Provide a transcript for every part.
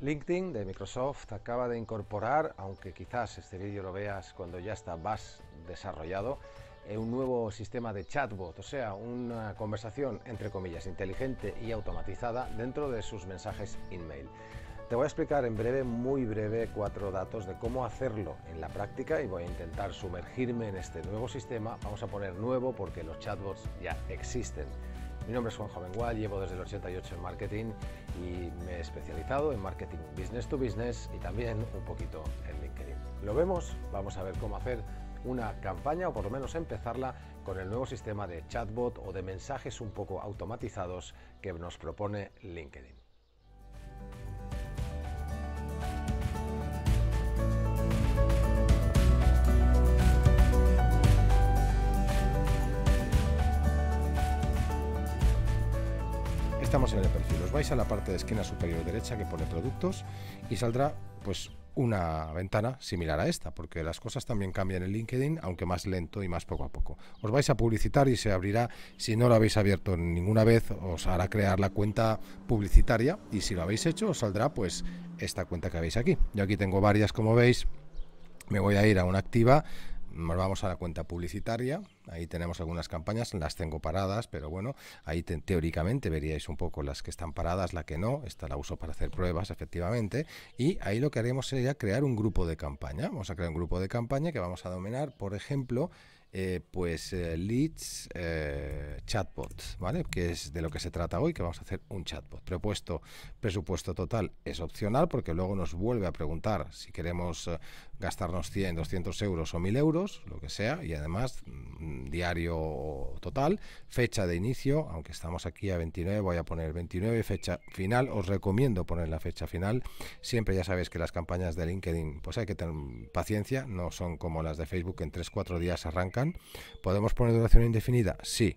LinkedIn de Microsoft acaba de incorporar, aunque quizás este vídeo lo veas cuando ya está más desarrollado, eh, un nuevo sistema de chatbot, o sea, una conversación entre comillas inteligente y automatizada dentro de sus mensajes email. Te voy a explicar en breve, muy breve, cuatro datos de cómo hacerlo en la práctica y voy a intentar sumergirme en este nuevo sistema. Vamos a poner nuevo porque los chatbots ya existen. Mi nombre es Juan Jovengual, llevo desde el 88 en marketing y me he especializado en marketing business to business y también un poquito en LinkedIn. ¿Lo vemos? Vamos a ver cómo hacer una campaña o por lo menos empezarla con el nuevo sistema de chatbot o de mensajes un poco automatizados que nos propone LinkedIn. En el perfil. Os vais a la parte de esquina superior derecha que pone productos y saldrá pues una ventana similar a esta, porque las cosas también cambian en LinkedIn, aunque más lento y más poco a poco. Os vais a publicitar y se abrirá, si no lo habéis abierto ninguna vez, os hará crear la cuenta publicitaria y si lo habéis hecho os saldrá pues esta cuenta que veis aquí. Yo aquí tengo varias como veis, me voy a ir a una activa, vamos a la cuenta publicitaria, ahí tenemos algunas campañas, las tengo paradas, pero bueno, ahí teóricamente veríais un poco las que están paradas, la que no, esta la uso para hacer pruebas efectivamente, y ahí lo que haremos sería crear un grupo de campaña, vamos a crear un grupo de campaña que vamos a dominar, por ejemplo, eh, pues eh, leads eh, chatbot, ¿vale? Que es de lo que se trata hoy, que vamos a hacer un chatbot. Presupuesto total es opcional porque luego nos vuelve a preguntar si queremos gastarnos 100, 200 euros o 1000 euros, lo que sea, y además mm, diario total, fecha de inicio, aunque estamos aquí a 29, voy a poner 29, fecha final, os recomiendo poner la fecha final, siempre ya sabéis que las campañas de LinkedIn, pues hay que tener paciencia, no son como las de Facebook, en 3-4 días ¿podemos poner duración indefinida? Sí,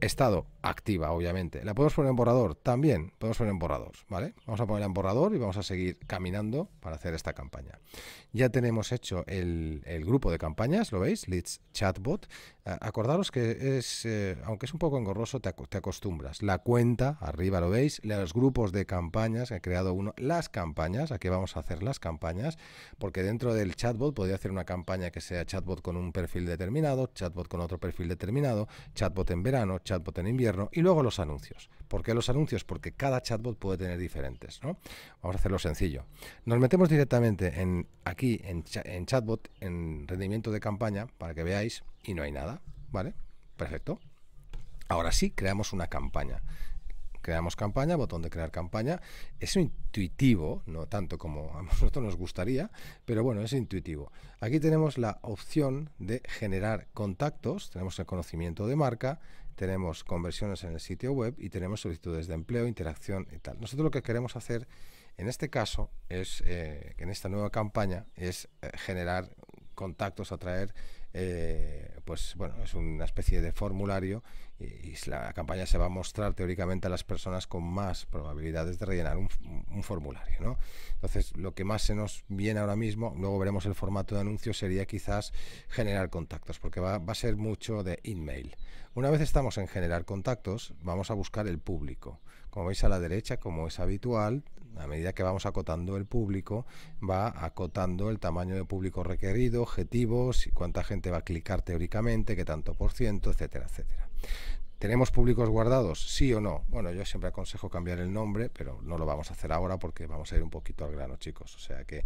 Estado activa, obviamente. ¿La podemos poner en borrador? También podemos poner en borrador, ¿vale? Vamos a poner en borrador y vamos a seguir caminando para hacer esta campaña. Ya tenemos hecho el, grupo de campañas, ¿lo veis? Leads Chatbot. acordaros que es, eh, aunque es un poco engorroso, te, te, acostumbras. La cuenta, arriba lo veis, los grupos de campañas, he creado uno, las campañas, aquí vamos a hacer las campañas, porque dentro del chatbot podría hacer una campaña que sea chatbot con un perfil determinado, chatbot con otro perfil determinado, chatbot en verano, chatbot en invierno y luego los anuncios. ¿Por qué los anuncios? Porque cada chatbot puede tener diferentes. ¿no? Vamos a hacerlo sencillo. Nos metemos directamente en aquí en, en chatbot, en rendimiento de campaña, para que veáis, y no hay nada. ¿Vale? Perfecto. Ahora sí, creamos una campaña creamos campaña, botón de crear campaña. Es intuitivo, no tanto como a nosotros nos gustaría, pero bueno, es intuitivo. Aquí tenemos la opción de generar contactos, tenemos el conocimiento de marca, tenemos conversiones en el sitio web y tenemos solicitudes de empleo, interacción y tal. Nosotros lo que queremos hacer en este caso es, eh, en esta nueva campaña, es eh, generar contactos, atraer eh, pues bueno, es una especie de formulario y, la campaña se va a mostrar teóricamente a las personas con más probabilidades de rellenar un, formulario. ¿no? Entonces, lo que más se nos viene ahora mismo, luego veremos el formato de anuncio, sería quizás generar contactos, porque va, va a ser mucho de email. Una vez estamos en generar contactos, vamos a buscar el público. Como veis a la derecha, como es habitual, a medida que vamos acotando el público, va acotando el tamaño de público requerido, objetivos, cuánta gente va a clicar teóricamente, qué tanto por ciento, etcétera, etcétera. ¿Tenemos públicos guardados? Sí o no. Bueno, yo siempre aconsejo cambiar el nombre, pero no lo vamos a hacer ahora porque vamos a ir un poquito al grano, chicos. O sea que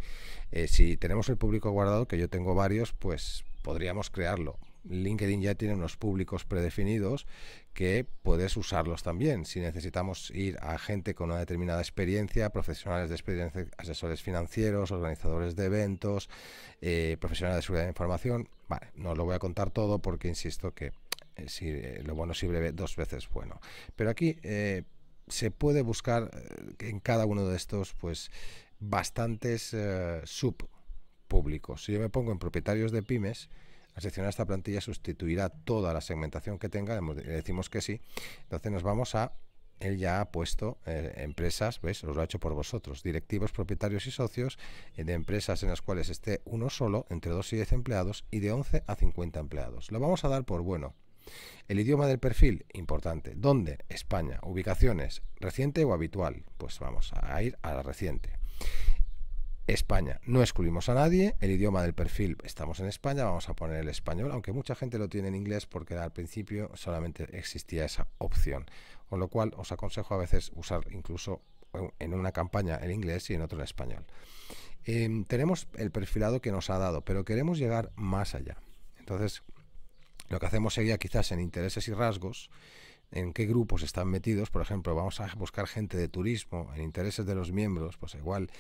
eh, si tenemos el público guardado, que yo tengo varios, pues podríamos crearlo. LinkedIn ya tiene unos públicos predefinidos que puedes usarlos también. Si necesitamos ir a gente con una determinada experiencia, profesionales de experiencia, asesores financieros, organizadores de eventos, eh, profesionales de seguridad de información, vale, no lo voy a contar todo porque insisto que eh, si, eh, lo bueno si breve dos veces bueno. Pero aquí se puede buscar en cada uno de estos pues bastantes subpúblicos. Si yo me pongo en propietarios de pymes, al seleccionar esta plantilla sustituirá toda la segmentación que tenga, le decimos que sí, entonces nos vamos a él ya ha puesto eh, empresas, ¿ves? Os lo ha hecho por vosotros, directivos, propietarios y socios eh, de empresas en las cuales esté uno solo, entre 2 y 10 empleados, y de 11 a 50 empleados. Lo vamos a dar por bueno. El idioma del perfil, importante. ¿Dónde? España. Ubicaciones, reciente o habitual. Pues vamos a ir a la reciente. España. No excluimos a nadie. El idioma del perfil, estamos en España, vamos a poner el español, aunque mucha gente lo tiene en inglés porque al principio solamente existía esa opción. Con lo cual os aconsejo a veces usar incluso en una campaña en inglés y en otro en español. Em, tenemos el perfilado que nos ha dado, pero queremos llegar más allá. Entonces, lo que hacemos sería quizás en intereses y rasgos, en qué grupos están metidos, por ejemplo, vamos a buscar gente de turismo, en intereses de los miembros, pues igual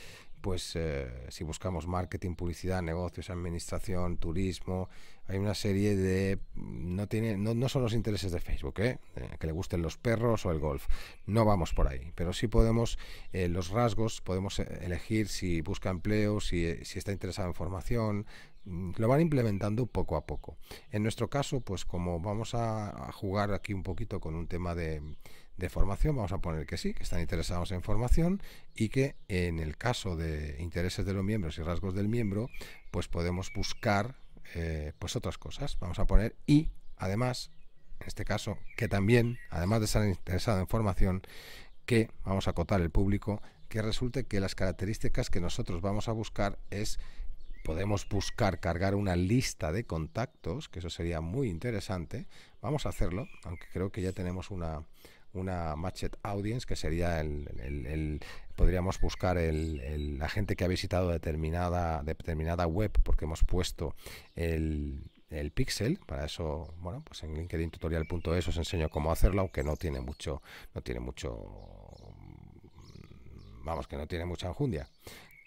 pues eh, si buscamos marketing, publicidad, negocios, administración, turismo, hay una serie de no tiene no, no son los intereses de Facebook, ¿eh? que le gusten los perros o el golf, no vamos por ahí, pero sí podemos eh, los rasgos podemos elegir si busca empleo, si, si está interesado en formación, mm, lo van implementando poco a poco. En nuestro caso, pues como vamos a jugar aquí un poquito con un tema de de formación, vamos a poner que sí, que están interesados en formación y que en el caso de intereses de los miembros y rasgos del miembro, pues podemos buscar eh, pues otras cosas. Vamos a poner y además, en este caso, que también, además de estar interesado en formación, que vamos a acotar el público, que resulte que las características que nosotros vamos a buscar es podemos buscar cargar una lista de contactos, que eso sería muy interesante. Vamos a hacerlo, aunque creo que ya tenemos una, una matched audience, que sería el, podríamos buscar el, la gente que ha visitado determinada, determinada web, porque hemos puesto el, el pixel, para eso, bueno, pues en LinkedIn tutorial.es os enseño cómo hacerlo, aunque no tiene mucho, no tiene mucho, vamos, que no tiene mucha enjundia.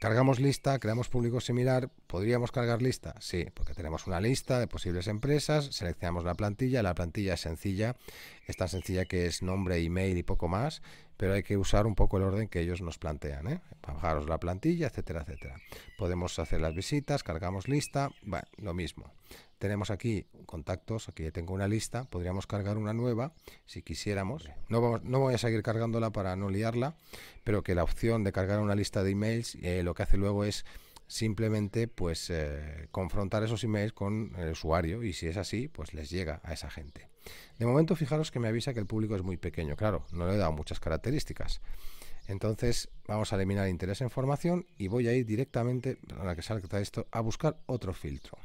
Cargamos lista, creamos público similar. ¿Podríamos cargar lista? Sí, porque tenemos una lista de posibles empresas, seleccionamos la plantilla, la plantilla es sencilla, es tan sencilla que es nombre, email y poco más, pero hay que usar un poco el orden que ellos nos plantean, ¿eh? bajaros la plantilla, etcétera, etcétera. Podemos hacer las visitas, cargamos lista, bueno, lo mismo. Tenemos aquí contactos, aquí tengo una lista, podríamos cargar una nueva si quisiéramos. No, vamos, no voy a seguir cargándola para no liarla, pero que la opción de cargar una lista de emails eh, lo que hace luego es simplemente pues eh, confrontar esos emails con el usuario y si es así, pues les llega a esa gente. De momento fijaros que me avisa que el público es muy pequeño, claro, no le he dado muchas características. Entonces vamos a eliminar interés en formación y voy a ir directamente, a la que salga esto, a buscar otro filtro.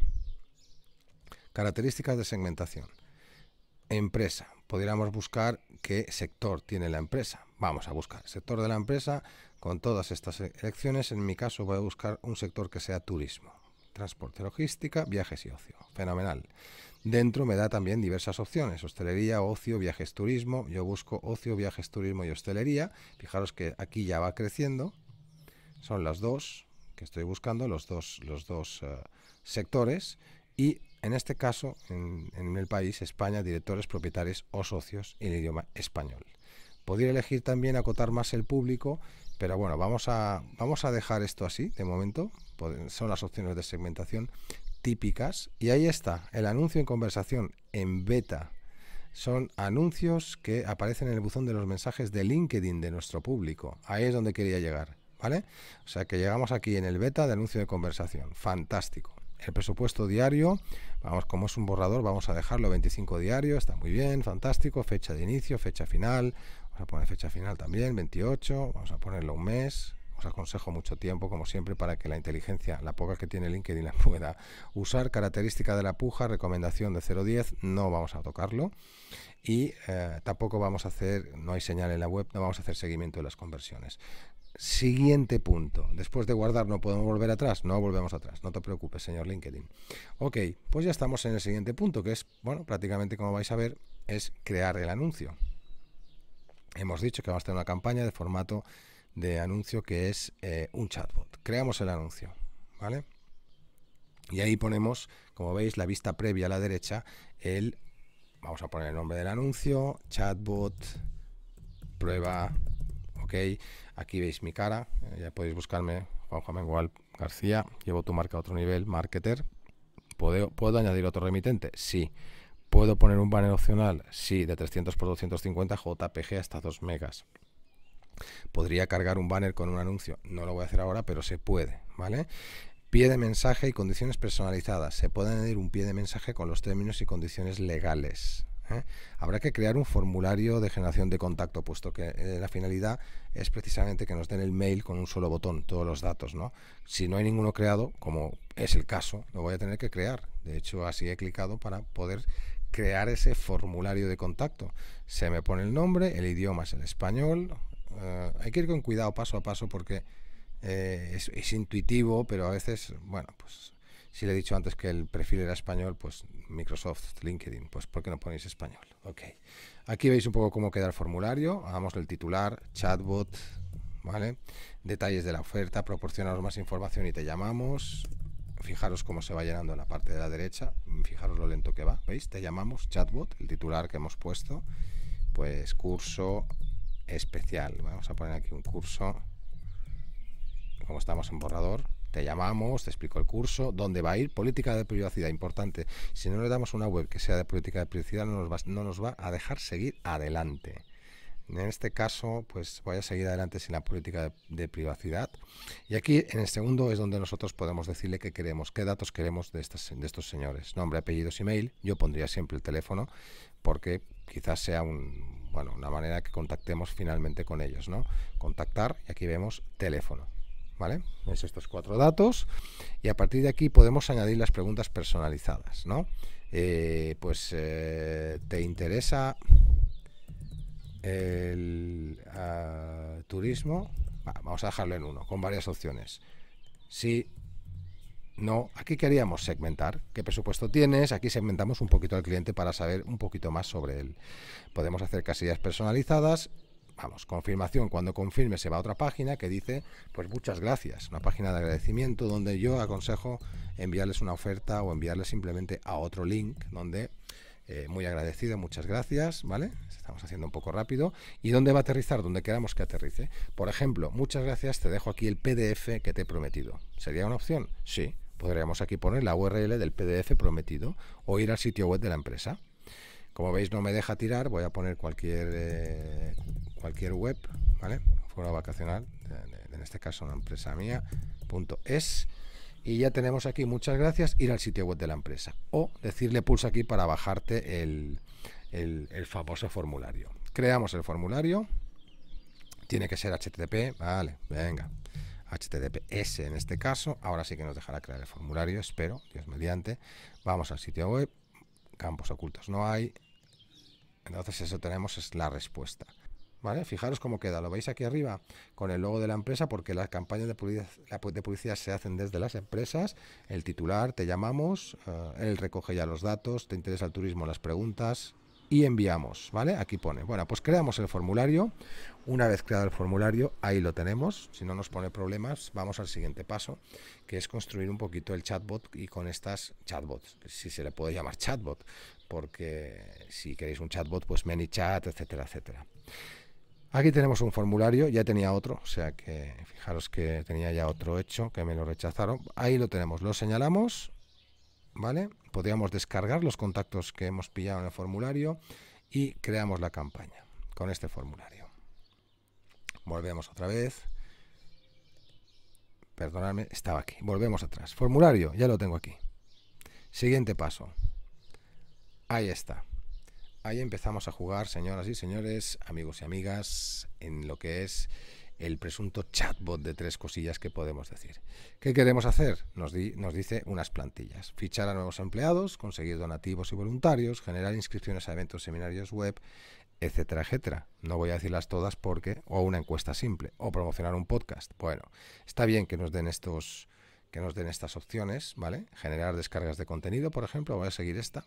Características de segmentación. Empresa. Podríamos buscar qué sector tiene la empresa. Vamos a buscar sector de la empresa con todas estas elecciones. En mi caso voy a buscar un sector que sea turismo, transporte, logística, viajes y ocio. Fenomenal. Dentro me da también diversas opciones, hostelería, ocio, viajes, turismo. Yo busco ocio, viajes, turismo y hostelería. Fijaros que aquí ya va creciendo. Son las dos que estoy buscando, los dos, los dos uh, sectores. Y en este caso, en, el país, España, directores, propietarios o socios en el idioma español. Podría elegir también acotar más el público, pero bueno, vamos a, vamos a dejar esto así de momento. Son las opciones de segmentación típicas. Y ahí está, el anuncio en conversación en beta. Son anuncios que aparecen en el buzón de los mensajes de LinkedIn de nuestro público. Ahí es donde quería llegar. ¿Vale? O sea que llegamos aquí en el beta de anuncio de conversación. Fantástico. El presupuesto diario, vamos, como es un borrador, vamos a dejarlo 25 diario, está muy bien, fantástico. Fecha de inicio, fecha final, vamos a poner fecha final también, 28, vamos a ponerlo un mes. Os aconsejo mucho tiempo, como siempre, para que la inteligencia, la poca que tiene LinkedIn, la pueda usar. Característica de la puja, recomendación de 0.10, no vamos a tocarlo. Y eh, tampoco vamos a hacer, no hay señal en la web, no vamos a hacer seguimiento de las conversiones. Siguiente punto. Después de guardar, ¿no podemos volver atrás? No volvemos atrás. No te preocupes, señor LinkedIn. Ok, pues ya estamos en el siguiente punto, que es, bueno, prácticamente como vais a ver, es crear el anuncio. Hemos dicho que vamos a tener una campaña de formato de anuncio que es eh, un chatbot. Creamos el anuncio, ¿vale? Y ahí ponemos, como veis, la vista previa a la derecha, el, vamos a poner el nombre del anuncio, chatbot, prueba, ok. Aquí veis mi cara, eh, ya podéis buscarme, Juan Mengual García, llevo tu marca a otro nivel, marketer. ¿Puedo, ¿Puedo añadir otro remitente? Sí. ¿Puedo poner un banner opcional? Sí, de 300 por 250 JPG hasta 2 megas. Podría cargar un banner con un anuncio, no lo voy a hacer ahora, pero se puede, ¿vale? Pie de mensaje y condiciones personalizadas. Se puede añadir un pie de mensaje con los términos y condiciones legales. ¿Eh? Habrá que crear un formulario de generación de contacto, puesto que eh, la finalidad es precisamente que nos den el mail con un solo botón, todos los datos. ¿no? Si no hay ninguno creado, como es el caso, lo voy a tener que crear. De hecho, así he clicado para poder crear ese formulario de contacto. Se me pone el nombre, el idioma es el español. Eh, hay que ir con cuidado paso a paso porque es, es intuitivo, pero a veces, bueno, pues si le he dicho antes que el perfil era español, pues Microsoft, LinkedIn, pues ¿por qué no ponéis español? Ok. Aquí veis un poco cómo queda el formulario. Hagamos el titular, chatbot, ¿vale? Detalles de la oferta, proporcionaros más información y te llamamos. Fijaros cómo se va llenando en la parte de la derecha. Fijaros lo lento que va. ¿Veis? Te llamamos chatbot, el titular que hemos puesto. Pues curso especial. Vamos a poner aquí un curso. Como estamos en borrador, te llamamos, te explico el curso, dónde va a ir, política de privacidad, importante. Si no le damos una web que sea de política de privacidad, no nos va, no nos va a dejar seguir adelante. En este caso, pues voy a seguir adelante sin la política de, privacidad. Y aquí, en el segundo, es donde nosotros podemos decirle qué queremos, qué datos queremos de, estas, de estos señores. Nombre, apellidos, email. Yo pondría siempre el teléfono, porque quizás sea un, bueno, una manera que contactemos finalmente con ellos, ¿no? Contactar, y aquí vemos teléfono. ¿Vale? Es estos cuatro datos y a partir de aquí podemos añadir las preguntas personalizadas, ¿no? Eh, pues eh, te interesa el ah, turismo, vamos a dejarlo en uno, con varias opciones. Sí, no, aquí queríamos segmentar. ¿Qué presupuesto tienes? Aquí segmentamos un poquito al cliente para saber un poquito más sobre él. Podemos hacer casillas personalizadas vamos, confirmación, cuando confirme se va a otra página que dice, pues muchas gracias, una página de agradecimiento donde yo aconsejo enviarles una oferta o enviarles simplemente a otro link donde eh, muy agradecido, muchas gracias, ¿vale? Estamos haciendo un poco rápido. ¿Y dónde va a aterrizar? Donde queramos que aterrice. Por ejemplo, muchas gracias, te dejo aquí el PDF que te he prometido. ¿Sería una opción? Sí. Podríamos aquí poner la URL del PDF prometido o ir al sitio web de la empresa. Como veis no me deja tirar, voy a poner cualquier eh, cualquier web, ¿vale? Foro vacacional, en este caso una empresa mía, punto es. Y ya tenemos aquí, muchas gracias, ir al sitio web de la empresa. O decirle pulsa aquí para bajarte el, el, famoso formulario. Creamos el formulario. Tiene que ser HTTP, vale, venga. HTTPS en este caso. Ahora sí que nos dejará crear el formulario, espero, Dios mediante. Vamos al sitio web. Campos ocultos no hay. Entonces eso tenemos es la respuesta. ¿Vale? Fijaros cómo queda, lo veis aquí arriba con el logo de la empresa porque las campañas de publicidad, se hacen desde las empresas, el titular, te llamamos, eh, él recoge ya los datos, te interesa el turismo, las preguntas y enviamos, ¿vale? Aquí pone, bueno, pues creamos el formulario, una vez creado el formulario, ahí lo tenemos, si no nos pone problemas, vamos al siguiente paso, que es construir un poquito el chatbot y con estas chatbots, si se le puede llamar chatbot, porque si queréis un chatbot, pues ManyChat, etcétera, etcétera. Aquí tenemos un formulario, ya tenía otro, o sea que fijaros que tenía ya otro hecho, que me lo rechazaron. Ahí lo tenemos, lo señalamos, ¿vale? Podríamos descargar los contactos que hemos pillado en el formulario y creamos la campaña con este formulario. Volvemos otra vez. Perdonadme, estaba aquí. Volvemos atrás. Formulario, ya lo tengo aquí. Siguiente paso. Ahí está. Ahí empezamos a jugar, señoras y señores, amigos y amigas, en lo que es el presunto chatbot de tres cosillas que podemos decir. ¿Qué queremos hacer? Nos, dice unas plantillas. Fichar a nuevos empleados, conseguir donativos y voluntarios, generar inscripciones a eventos, seminarios web, etcétera, etcétera. No voy a decirlas todas porque, o una encuesta simple, o promocionar un podcast. Bueno, está bien que nos den estos que nos den estas opciones, ¿vale? Generar descargas de contenido, por ejemplo, voy a seguir esta.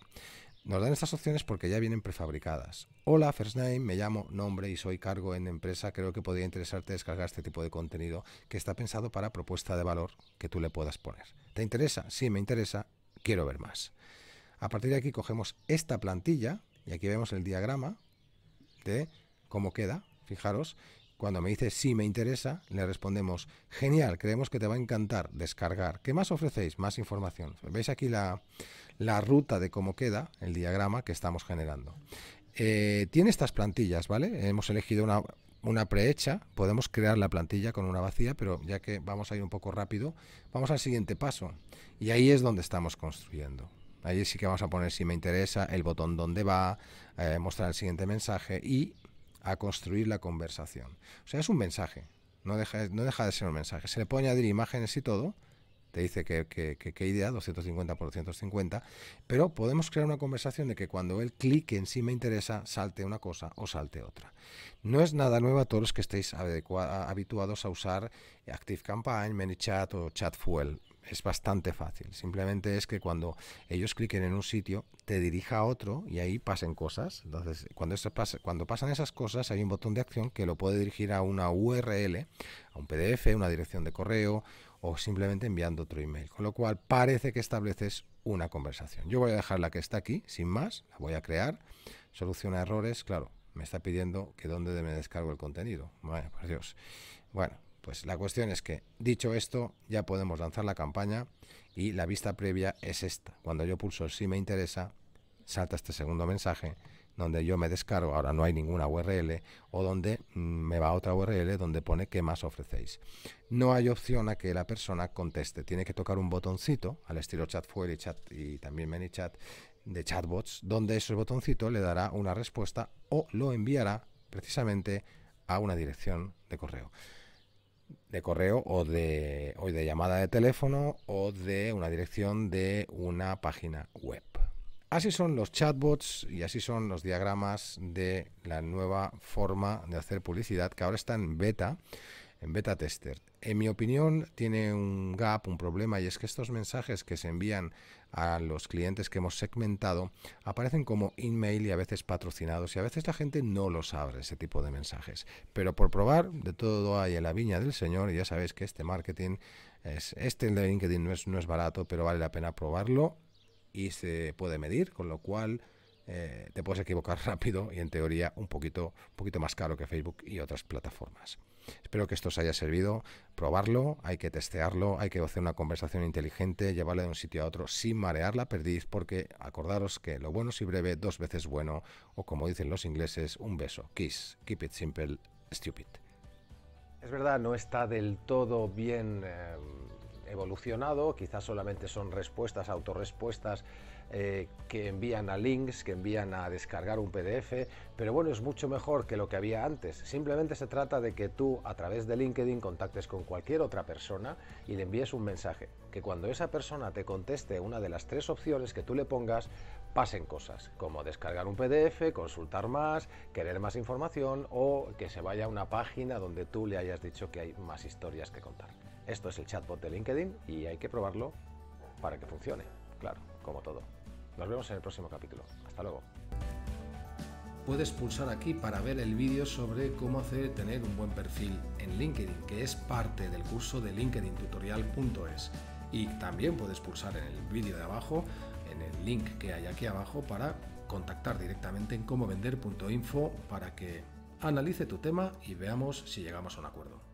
Nos dan estas opciones porque ya vienen prefabricadas. Hola, first name, me llamo, nombre y soy cargo en empresa. Creo que podría interesarte descargar este tipo de contenido que está pensado para propuesta de valor que tú le puedas poner. ¿Te interesa? Sí, me interesa. Quiero ver más. A partir de aquí cogemos esta plantilla y aquí vemos el diagrama de cómo queda. Fijaros, cuando me dice sí me interesa, le respondemos genial, creemos que te va a encantar descargar. ¿Qué más ofrecéis? Más información. ¿Veis aquí la, la ruta de cómo queda el diagrama que estamos generando. Eh, tiene estas plantillas, ¿vale? Hemos elegido una, una prehecha, podemos crear la plantilla con una vacía, pero ya que vamos a ir un poco rápido, vamos al siguiente paso. Y ahí es donde estamos construyendo. Allí sí que vamos a poner si me interesa, el botón donde va, eh, mostrar el siguiente mensaje y a construir la conversación. O sea, es un mensaje, no deja, no deja de ser un mensaje. Se le puede añadir imágenes y todo, te dice que, que, idea, 250 por 250, pero podemos crear una conversación de que cuando él clique en sí me interesa, salte una cosa o salte otra. No es nada nuevo a todos los que estéis habituados a usar ActiveCampaign, ManyChat o ChatFuel. Es bastante fácil. Simplemente es que cuando ellos cliquen en un sitio, te dirija a otro y ahí pasen cosas. Entonces, cuando, pasa, cuando pasan esas cosas, hay un botón de acción que lo puede dirigir a una URL, a un PDF, una dirección de correo o simplemente enviando otro email. Con lo cual parece que estableces una conversación. Yo voy a dejar la que está aquí, sin más, la voy a crear, soluciona errores, claro, me está pidiendo que dónde me descargo el contenido. Bueno, por Dios. Bueno, pues la cuestión es que, dicho esto, ya podemos lanzar la campaña y la vista previa es esta. Cuando yo pulso si me interesa, salta este segundo mensaje donde yo me descargo, ahora no hay ninguna URL, o donde mm, me va otra URL donde pone qué más ofrecéis. No hay opción a que la persona conteste, tiene que tocar un botoncito, al estilo Chatfuel y, chat, y también ManyChat de chatbots, donde ese botoncito le dará una respuesta o lo enviará precisamente a una dirección de correo de correo o de, o de llamada de teléfono o de una dirección de una página web. Así son los chatbots y así son los diagramas de la nueva forma de hacer publicidad que ahora está en beta, en beta tester. En mi opinión tiene un gap, un problema y es que estos mensajes que se envían a los clientes que hemos segmentado aparecen como email y a veces patrocinados y a veces la gente no los abre ese tipo de mensajes. Pero por probar, de todo hay en la viña del Señor y ya sabéis que este marketing, es, este de LinkedIn no es, no es barato, pero vale la pena probarlo y se puede medir, con lo cual eh, te puedes equivocar rápido y en teoría un poquito, un poquito más caro que Facebook y otras plataformas. Espero que esto os haya servido. Probarlo, hay que testearlo, hay que hacer una conversación inteligente, llevarle de un sitio a otro sin marear la perdiz, porque acordaros que lo bueno si breve, dos veces bueno, o como dicen los ingleses, un beso. Kiss. Keep it simple, stupid. Es verdad, no está del todo bien. Eh, evolucionado, quizás solamente son respuestas, autorrespuestas eh, que envían a links, que envían a descargar un PDF, pero bueno, es mucho mejor que lo que había antes. Simplemente se trata de que tú a través de LinkedIn contactes con cualquier otra persona y le envíes un mensaje, que cuando esa persona te conteste una de las tres opciones que tú le pongas, pasen cosas, como descargar un PDF, consultar más, querer más información o que se vaya a una página donde tú le hayas dicho que hay más historias que contar. Esto es el chatbot de LinkedIn y hay que probarlo para que funcione, claro, como todo. Nos vemos en el próximo capítulo. Hasta luego. Puedes pulsar aquí para ver el vídeo sobre cómo hacer tener un buen perfil en LinkedIn, que es parte del curso de linkedintutorial.es. Y también puedes pulsar en el vídeo de abajo, en el link que hay aquí abajo, para contactar directamente en comovender.info para que analice tu tema y veamos si llegamos a un acuerdo.